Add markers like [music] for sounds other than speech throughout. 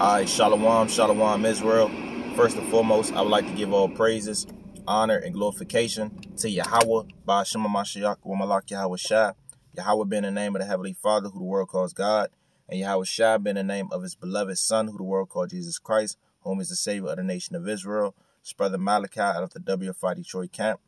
Alright, Shalom, Shalom, Israel. First and foremost, I would like to give all praises, honor, and glorification to Yahweh, Ba'ashima Mashiach, Wamalak Yahweh Shai. Yahweh being the name of the Heavenly Father, who the world calls God, and Yahweh Shai being the name of his beloved Son, who the world called Jesus Christ, whom is the Savior of the nation of Israel. It's Brother Malachi out of the WFI Detroit camp.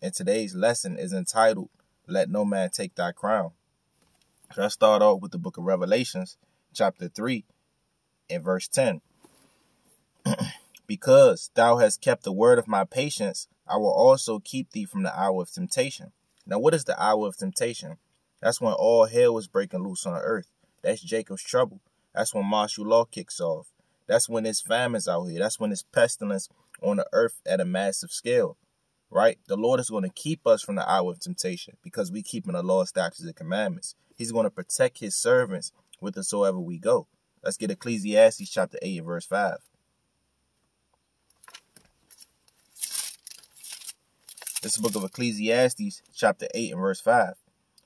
And today's lesson is entitled, Let No Man Take Thy Crown. So let's start off with the book of Revelations, chapter 3, in verse 10. [clears throat] because thou hast kept the word of my patience, I will also keep thee from the hour of temptation. Now, what is the hour of temptation? That's when all hell was breaking loose on the earth. That's Jacob's trouble. That's when martial law kicks off. That's when there's famines out here. That's when there's pestilence on the earth at a massive scale. Right? The Lord is going to keep us from the hour of temptation because we keep in the law, statutes, and commandments. He's going to protect his servants whithersoever we go. Let's get Ecclesiastes chapter 8 and verse 5. This is book of Ecclesiastes chapter 8 and verse 5.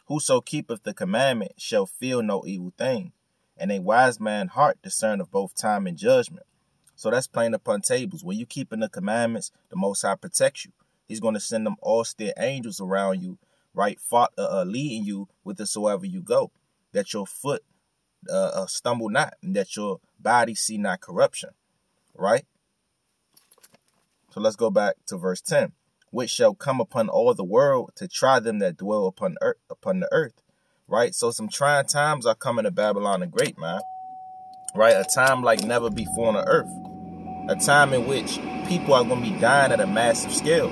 Whoso keepeth the commandment shall feel no evil thing, and a wise man heart discern of both time and judgment. So that's playing upon tables. When you keeping the commandments, the Most High protects you. He's going to send them austere angels around you, right, fought, uh, uh, leading you whithersoever you go, that your foot uh, uh, stumble not, and that your body see not corruption. Right? So let's go back to verse 10. Which shall come upon all the world to try them that dwell upon earth upon the earth. Right? So some trying times are coming to Babylon the Great, man. Right? A time like never before on the earth. A time in which people are going to be dying at a massive scale.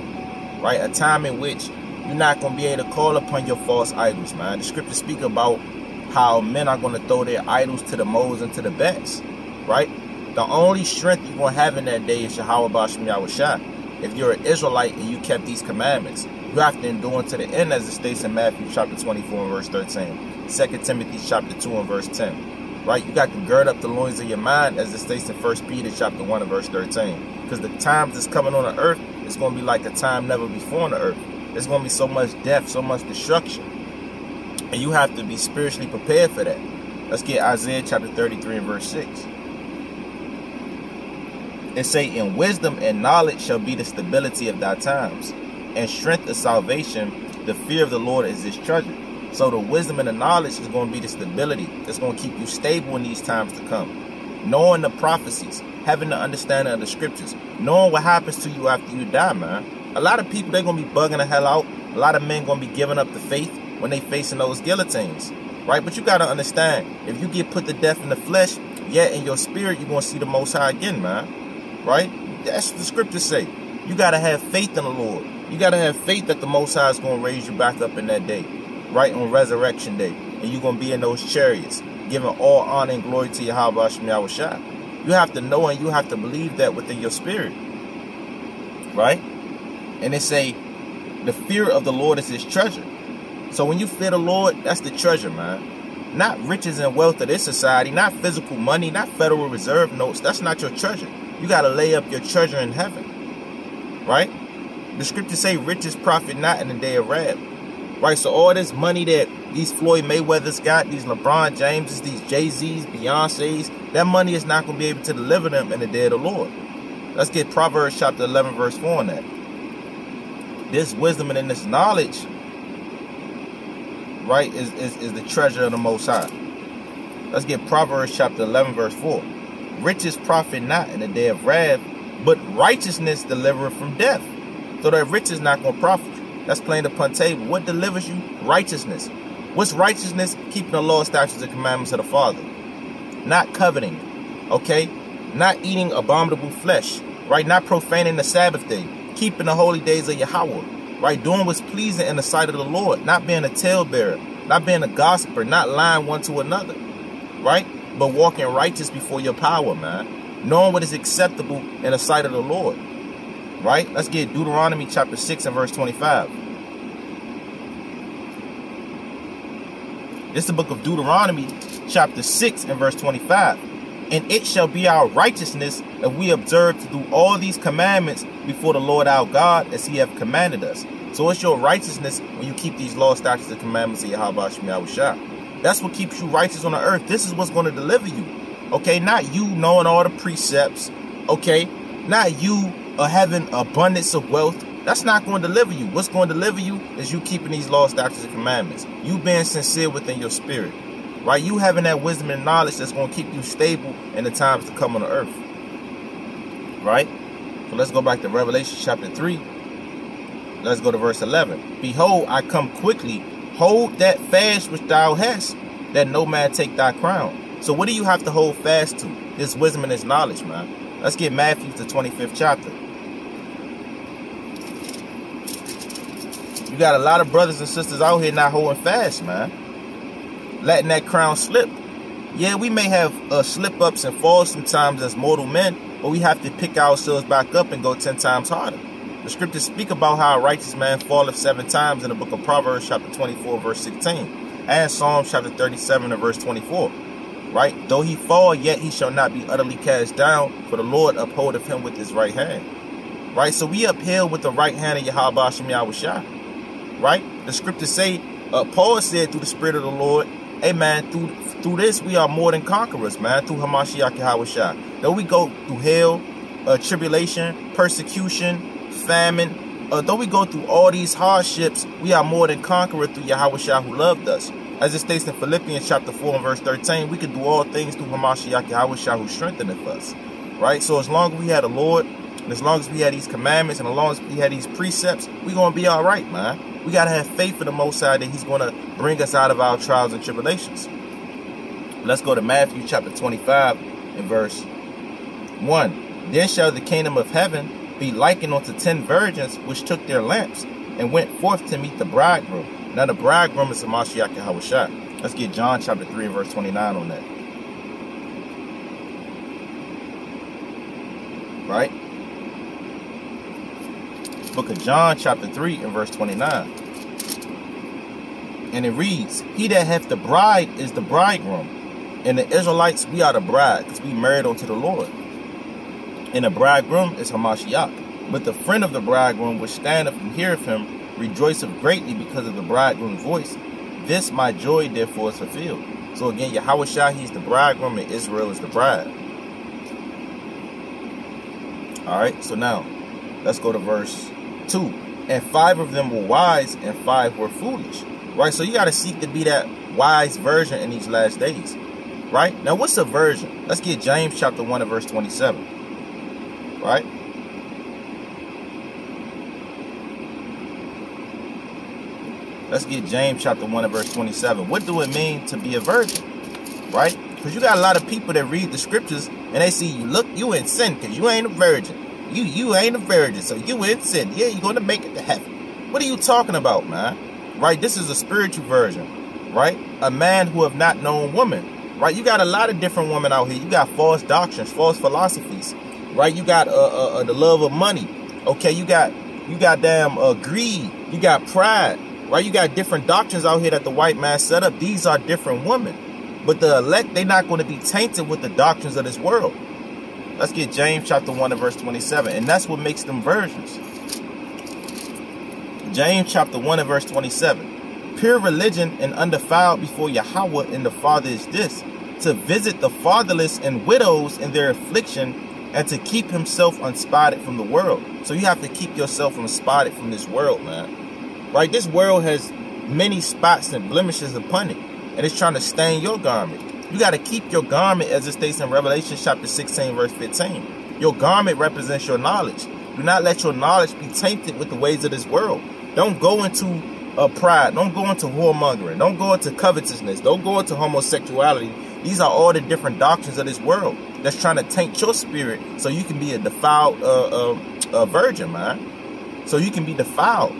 Right? A time in which you're not going to be able to call upon your false idols, man. The scriptures speak about how men are going to throw their idols to the moles and to the bats, right? The only strength you're going to have in that day is Yahweh Yahweh If you're an Israelite and you kept these commandments, you have to endure to the end as it states in Matthew chapter 24 and verse 13. 2 Timothy chapter 2 and verse 10. Right? You got to gird up the loins of your mind as it states in 1 Peter chapter 1 and verse 13. Because the times that's coming on the earth, it's going to be like a time never before on the earth. There's going to be so much death, so much destruction. And you have to be spiritually prepared for that. Let's get Isaiah chapter 33 and verse 6. And say, In wisdom and knowledge shall be the stability of thy times, and strength of salvation, the fear of the Lord is his treasure. So the wisdom and the knowledge is going to be the stability that's going to keep you stable in these times to come. Knowing the prophecies, having the understanding of the scriptures, knowing what happens to you after you die, man. A lot of people, they're going to be bugging the hell out. A lot of men going to be giving up the faith when they facing those guillotines, right? But you got to understand, if you get put to death in the flesh, yet in your spirit, you're going to see the Most High again, man, right? That's what the scriptures say. You got to have faith in the Lord. You got to have faith that the Most High is going to raise you back up in that day, right? On resurrection day. And you're going to be in those chariots, giving all honor and glory to Yahweh Shemiyah Shah. You have to know and you have to believe that within your spirit, right? And they say, the fear of the Lord is his treasure. So when you fear the Lord, that's the treasure, man. Not riches and wealth of this society, not physical money, not Federal Reserve notes. That's not your treasure. You got to lay up your treasure in heaven. Right? The scriptures say riches profit not in the day of wrath. Right? So all this money that these Floyd Mayweathers got, these LeBron Jameses, these Jay-Z's, Beyonce's, that money is not going to be able to deliver them in the day of the Lord. Let's get Proverbs chapter 11 verse 4 on that. This wisdom and this knowledge right, is, is, is the treasure of the Most High. Let's get Proverbs chapter 11, verse 4. Riches profit not in the day of wrath, but righteousness delivereth from death. So that riches not going to profit you. That's playing upon table. What delivers you? Righteousness. What's righteousness? Keeping the law, statutes, and commandments of the Father. Not coveting. Okay? Not eating abominable flesh. Right? Not profaning the Sabbath day. Keeping the holy days of Yahweh right? Doing what's pleasing in the sight of the Lord, not being a talebearer, not being a gossiper, not lying one to another, right? But walking righteous before your power, man. Knowing what is acceptable in the sight of the Lord, right? Let's get Deuteronomy chapter 6 and verse 25. This is the book of Deuteronomy chapter 6 and verse 25. And it shall be our righteousness if we observe to do all these commandments before the Lord our God as he have commanded us. So it's your righteousness when you keep these laws, statutes, and commandments of Yahweh That's what keeps you righteous on the earth. This is what's going to deliver you. Okay, not you knowing all the precepts. Okay, not you uh, having abundance of wealth. That's not going to deliver you. What's going to deliver you is you keeping these laws, statutes, and commandments. You being sincere within your spirit. Right? You having that wisdom and knowledge that's going to keep you stable in the times to come on the earth. Right? So let's go back to Revelation chapter 3. Let's go to verse 11. Behold, I come quickly. Hold that fast which thou hast, that no man take thy crown. So what do you have to hold fast to? This wisdom and this knowledge, man. Let's get Matthew the 25th chapter. You got a lot of brothers and sisters out here not holding fast, man. Letting that crown slip. Yeah, we may have uh, slip ups and falls sometimes as mortal men, but we have to pick ourselves back up and go 10 times harder. The scriptures speak about how a righteous man falleth seven times in the book of Proverbs, chapter 24, verse 16, and Psalms, chapter 37, and verse 24. Right? Though he fall, yet he shall not be utterly cast down, for the Lord upholdeth him with his right hand. Right? So we upheld with the right hand of Yahweh Shem Yahweh right? The scriptures say, uh, Paul said through the Spirit of the Lord, Amen. Through through this, we are more than conquerors, man. Through Hamashiach Yahweh Though we go through hell, uh, tribulation, persecution, famine, uh, though we go through all these hardships, we are more than conquerors through Yahweh Shah who loved us. As it states in Philippians chapter 4 and verse 13, we can do all things through Hamashiach Yahweh who strengtheneth us. Right? So as long as we had the Lord, and as long as we had these commandments, and as long as we had these precepts, we're going to be all right, man. We got to have faith in the Most High that He's going to bring us out of our trials and tribulations. Let's go to Matthew chapter 25 and verse 1. Then shall the kingdom of heaven be likened unto ten virgins which took their lamps and went forth to meet the bridegroom. Now the bridegroom is the Mashiach Yahushua. Let's get John chapter 3 and verse 29 on that. Right? Book of John, chapter 3, and verse 29. And it reads, He that hath the bride is the bridegroom. And the Israelites, we are the bride, because we married unto the Lord. And the bridegroom is Hamashiach. But the friend of the bridegroom which standeth and heareth him rejoiceth greatly because of the bridegroom's voice. This my joy therefore is fulfilled. So again, Yahweh he's the bridegroom, and Israel is the bride. Alright, so now let's go to verse 2. And five of them were wise and five were foolish. Right? So you got to seek to be that wise version in these last days. Right? Now, what's a version? Let's get James chapter 1 and verse 27. Right? Let's get James chapter 1 and verse 27. What do it mean to be a virgin? Right? Because you got a lot of people that read the scriptures and they see you look, you in sin because you ain't a virgin. You you ain't a virgin, so you in sin. Yeah, you're gonna make it to heaven. What are you talking about, man? Right? This is a spiritual version, right? A man who have not known woman, right? You got a lot of different women out here. You got false doctrines, false philosophies, right? You got uh, uh, uh the love of money. Okay, you got you got damn uh, greed. You got pride, right? You got different doctrines out here that the white man set up. These are different women. But the elect, they're not going to be tainted with the doctrines of this world. Let's get James chapter 1 and verse 27. And that's what makes them virgins. James chapter 1 and verse 27. Pure religion and undefiled before Yahweh and the Father is this, to visit the fatherless and widows in their affliction and to keep himself unspotted from the world. So you have to keep yourself unspotted from this world, man. Right? This world has many spots and blemishes upon it. And it's trying to stain your garment. You got to keep your garment as it states in Revelation chapter 16, verse 15. Your garment represents your knowledge. Do not let your knowledge be tainted with the ways of this world. Don't go into uh, pride. Don't go into whoremongering. Don't go into covetousness. Don't go into homosexuality. These are all the different doctrines of this world that's trying to taint your spirit so you can be a defiled uh, uh, uh virgin, man. So you can be defiled.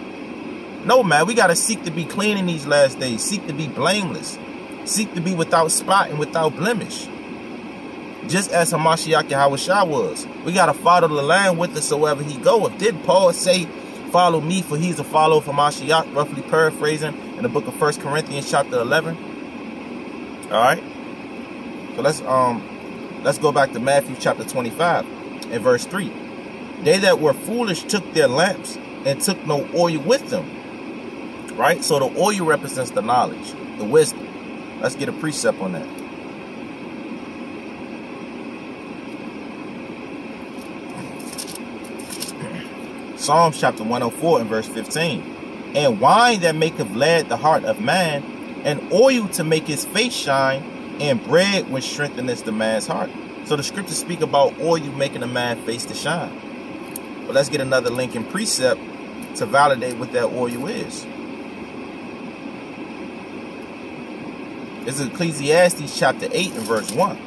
No, man, we got to seek to be clean in these last days. Seek to be blameless. Seek to be without spot and without blemish. Just as Hamashiach Yahushua was. We got to follow the line with us wherever he goeth. Did Paul say, follow me for he's a follower of Hamashiach, roughly paraphrasing in the book of First Corinthians chapter 11? All right. So let's um let's go back to Matthew chapter 25 and verse 3. They that were foolish took their lamps and took no oil with them. Right? So the oil represents the knowledge, the wisdom. Let's get a precept on that. [clears throat] Psalms chapter 104 and verse 15. And wine that maketh glad the heart of man, and oil to make his face shine, and bread which strengtheneth the man's heart. So the scriptures speak about oil making a man's face to shine. But let's get another link in precept to validate what that oil is. Is Ecclesiastes chapter 8 and verse 1.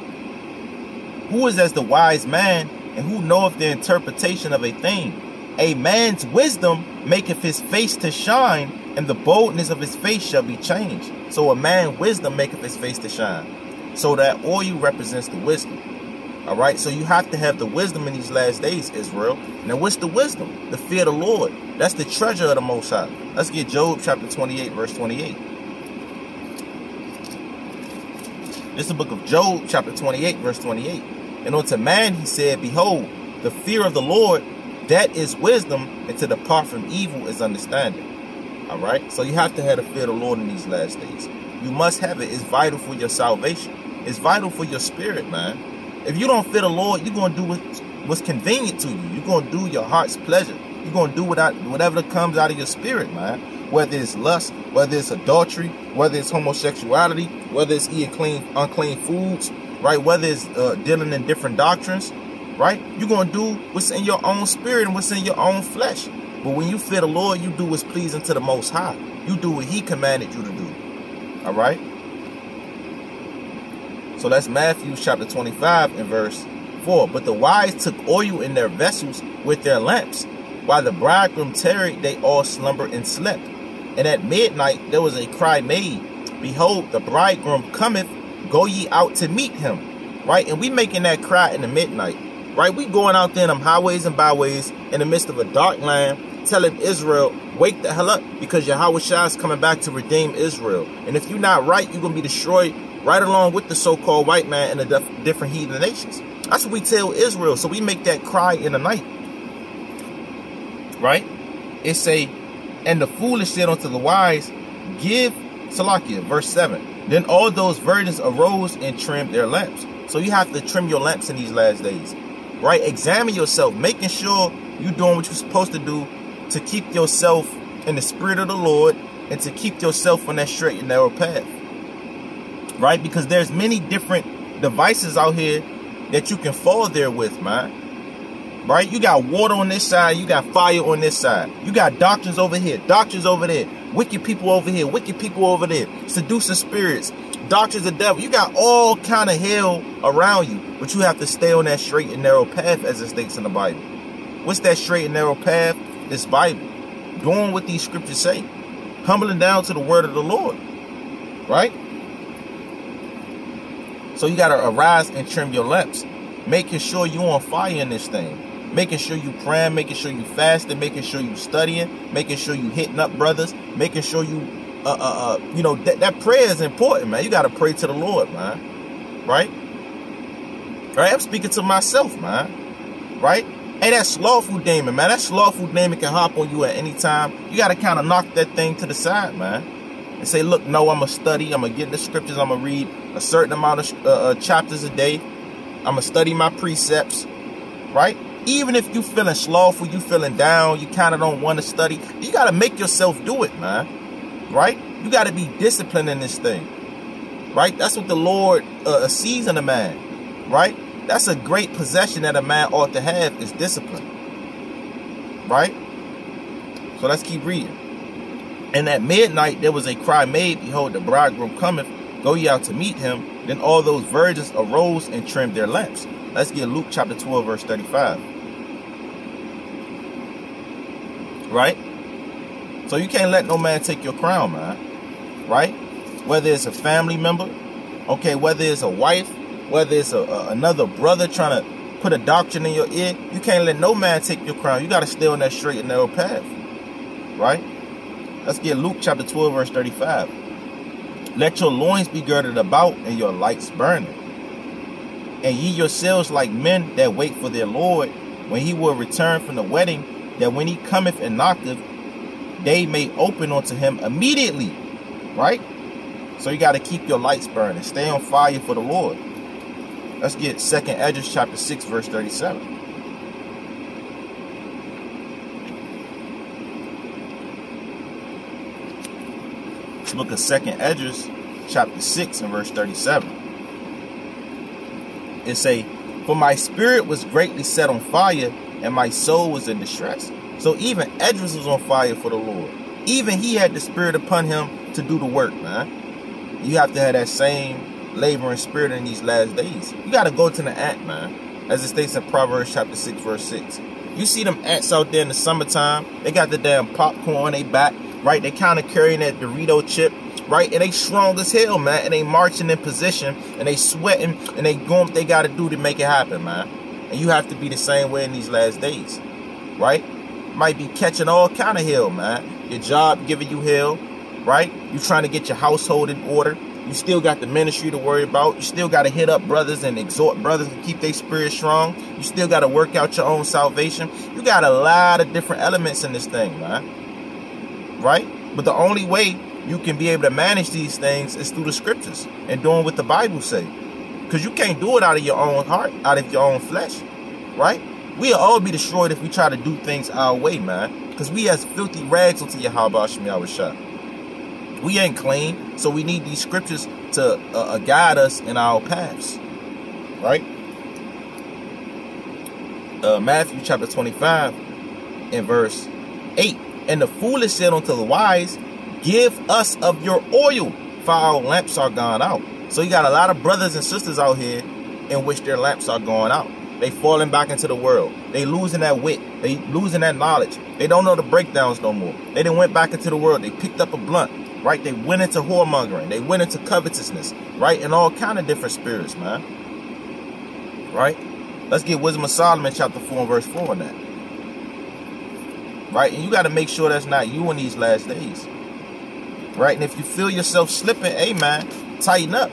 Who is as the wise man, and who knoweth the interpretation of a thing? A man's wisdom maketh his face to shine, and the boldness of his face shall be changed. So a man's wisdom maketh his face to shine. So that oil represents the wisdom. All right, so you have to have the wisdom in these last days, Israel. Now, what's the wisdom? The fear of the Lord. That's the treasure of the Most High. Let's get Job chapter 28, verse 28. This is the book of Job, chapter 28, verse 28. And unto man he said, Behold, the fear of the Lord, that is wisdom, and to depart from evil is understanding. All right? So you have to have the fear of the Lord in these last days. You must have it. It's vital for your salvation. It's vital for your spirit, man. If you don't fear the Lord, you're going to do what's convenient to you. You're going to do your heart's pleasure. You're going to do whatever comes out of your spirit, man whether it's lust, whether it's adultery, whether it's homosexuality, whether it's eating clean, unclean foods, right? Whether it's uh, dealing in different doctrines, right? You're going to do what's in your own spirit and what's in your own flesh. But when you fear the Lord, you do what's pleasing to the Most High. You do what He commanded you to do. All right? So that's Matthew chapter 25 and verse 4. But the wise took oil in their vessels with their lamps. While the bridegroom tarried, they all slumbered and slept. And at midnight there was a cry made, Behold, the bridegroom cometh, go ye out to meet him. Right? And we making that cry in the midnight. Right? We going out there in them highways and byways in the midst of a dark land, telling Israel, wake the hell up, because Yahweh Shah is coming back to redeem Israel. And if you're not right, you're going to be destroyed right along with the so-called white man and the different heathen nations. That's what we tell Israel. So we make that cry in the night. Right? It's a and the foolish said unto the wise, Give Salakia, verse 7. Then all those virgins arose and trimmed their lamps. So you have to trim your lamps in these last days. Right? Examine yourself, making sure you're doing what you're supposed to do to keep yourself in the spirit of the Lord and to keep yourself on that straight and narrow path. Right? Because there's many different devices out here that you can fall there with, man right? You got water on this side, you got fire on this side. You got doctrines over here, doctrines over there, wicked people over here, wicked people over there, seducing spirits, doctrines of devil. You got all kind of hell around you, but you have to stay on that straight and narrow path as it states in the Bible. What's that straight and narrow path? This Bible. Doing what these scriptures say. Humbling down to the word of the Lord. Right? So you got to arise and trim your lamps. Making sure you're on fire in this thing making sure you praying, making sure you fasting, making sure you studying, making sure you hitting up brothers, making sure you, uh, uh, uh you know, that, that prayer is important, man. You got to pray to the Lord, man. Right? Right? I'm speaking to myself, man. Right? Hey, that slothful demon, man. That slothful demon can hop on you at any time. You got to kind of knock that thing to the side, man. And say, look, no, I'm going to study. I'm going to get in the scriptures. I'm going to read a certain amount of uh, uh, chapters a day. I'm going to study my precepts. Right? Even if you feeling slothful, you feeling down, you kind of don't want to study, you got to make yourself do it, man. Right? You got to be disciplined in this thing. Right? That's what the Lord uh, sees in a man. Right? That's a great possession that a man ought to have is discipline. Right? So let's keep reading. And at midnight there was a cry made, Behold, the bridegroom cometh, go ye out to meet him. Then all those virgins arose and trimmed their lamps. Let's get Luke chapter 12, verse 35. Right? So you can't let no man take your crown, man. Right? Whether it's a family member, okay, whether it's a wife, whether it's a, a, another brother trying to put a doctrine in your ear, you can't let no man take your crown. You got to stay on that straight and narrow path. Right? Let's get Luke chapter 12, verse 35. Let your loins be girded about and your lights burning. And ye yourselves like men that wait for their Lord, when he will return from the wedding, that when he cometh and knocketh, they may open unto him immediately. Right? So you got to keep your lights burning. Stay on fire for the Lord. Let's get 2nd Esdras chapter 6, verse 37. Look at 2nd Esdras chapter 6 and verse 37. It say, For my spirit was greatly set on fire and my soul was in distress. So even Esdras was on fire for the Lord. Even he had the spirit upon him to do the work, man. You have to have that same laboring spirit in these last days. You got to go to the ant, man. As it states in Proverbs chapter 6, verse 6. You see them ants out there in the summertime. They got the damn popcorn on their back, right? They kind of carrying that Dorito chip, right? And they strong as hell, man. And they marching in position, and they sweating, and they going what they got to do to make it happen, man. And you have to be the same way in these last days, right? Might be catching all kind of hell, man. Your job giving you hell, right? You trying to get your household in order. You still got the ministry to worry about. You still got to hit up brothers and exhort brothers to keep their spirit strong. You still got to work out your own salvation. You got a lot of different elements in this thing, man. Right? But the only way you can be able to manage these things is through the scriptures and doing what the Bible say. Because you can't do it out of your own heart, out of your own flesh. Right? We'll all be destroyed if we try to do things our way, man. Because we as filthy rags unto Yahweh Shem Yahushua we ain't clean so we need these scriptures to uh, uh, guide us in our paths right uh, matthew chapter 25 and verse 8 and the foolish said unto the wise give us of your oil for our lamps are gone out so you got a lot of brothers and sisters out here in which their lamps are going out they falling back into the world they losing that wit they losing that knowledge they don't know the breakdowns no more they didn't went back into the world they picked up a blunt right? They went into whoremongering. They went into covetousness, right? And all kind of different spirits, man. Right? Let's get Wisdom of Solomon chapter 4 and verse 4 on that. Right? And you got to make sure that's not you in these last days. Right? And if you feel yourself slipping, hey, man, tighten up.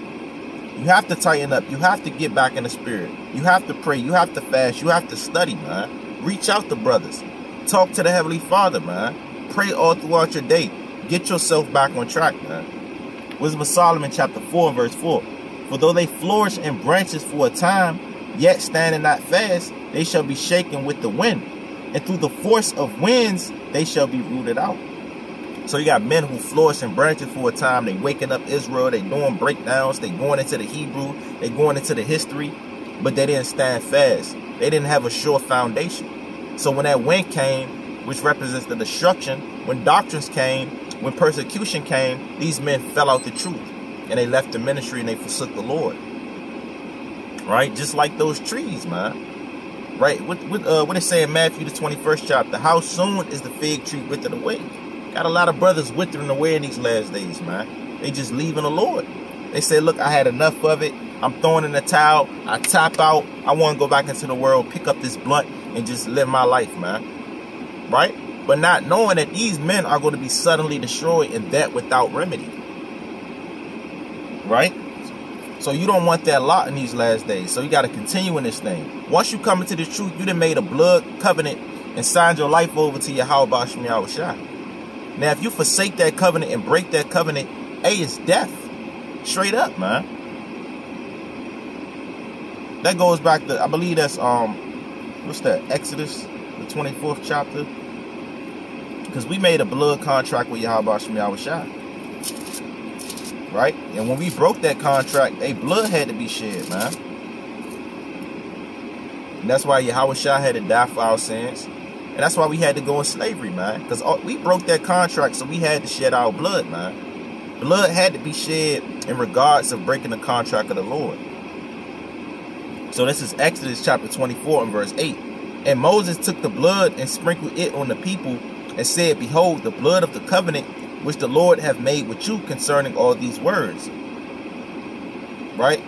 You have to tighten up. You have to get back in the spirit. You have to pray. You have to fast. You have to study, man. Reach out to brothers. Talk to the Heavenly Father, man. Pray all throughout your day. Get yourself back on track, man. Wisdom of Solomon chapter 4 verse 4. For though they flourish in branches for a time, yet standing not fast, they shall be shaken with the wind. And through the force of winds, they shall be rooted out. So you got men who flourish in branches for a time. They waking up Israel. They doing breakdowns. They going into the Hebrew. They going into the history. But they didn't stand fast. They didn't have a sure foundation. So when that wind came, which represents the destruction, when doctrines came, when persecution came, these men fell out the truth and they left the ministry and they forsook the Lord. Right? Just like those trees, man. Right? What what uh what it say in Matthew the 21st chapter? How soon is the fig tree withered away? Got a lot of brothers withering away in these last days, man. They just leaving the Lord. They say, look, I had enough of it. I'm throwing in the towel. I tap out. I want to go back into the world, pick up this blunt, and just live my life, man. Right? but not knowing that these men are going to be suddenly destroyed and that without remedy. Right? So you don't want that lot in these last days. So you got to continue in this thing. Once you come into the truth, you done made a blood covenant and signed your life over to Yahweh Shem Shah. Now, if you forsake that covenant and break that covenant, A is death. Straight up, man. That goes back to, I believe that's, um, what's that, Exodus, the 24th chapter. Because we made a blood contract with Yahweh Shem Yahushua. Right? And when we broke that contract, a blood had to be shed, man. And that's why Yahweh Shah had to die for our sins. And that's why we had to go in slavery, man. Because we broke that contract, so we had to shed our blood, man. Blood had to be shed in regards of breaking the contract of the Lord. So this is Exodus chapter 24 and verse 8. And Moses took the blood and sprinkled it on the people and said, Behold, the blood of the covenant which the Lord hath made with you concerning all these words. Right?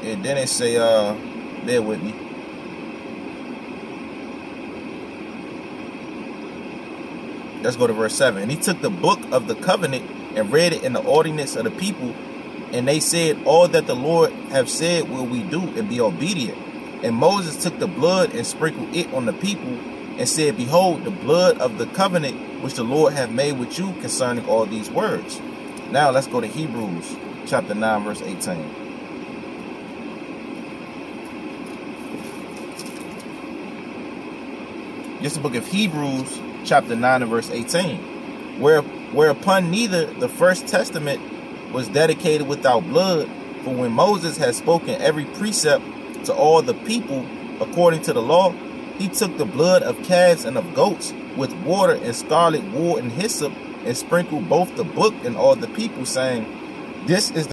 And then it say, uh, bear with me. Let's go to verse 7. And he took the book of the covenant and read it in the ordinance of the people. And they said, All that the Lord have said will we do and be obedient. And Moses took the blood and sprinkled it on the people and said, Behold, the blood of the covenant which the Lord hath made with you concerning all these words. Now let's go to Hebrews chapter 9, verse 18. This is the book of Hebrews, chapter 9 and verse 18. Where Whereupon neither the first testament was dedicated without blood, for when Moses had spoken every precept to all the people according to the law, he took the blood of calves and of goats with water and scarlet wool and hyssop and sprinkled both the book and all the people, saying, This is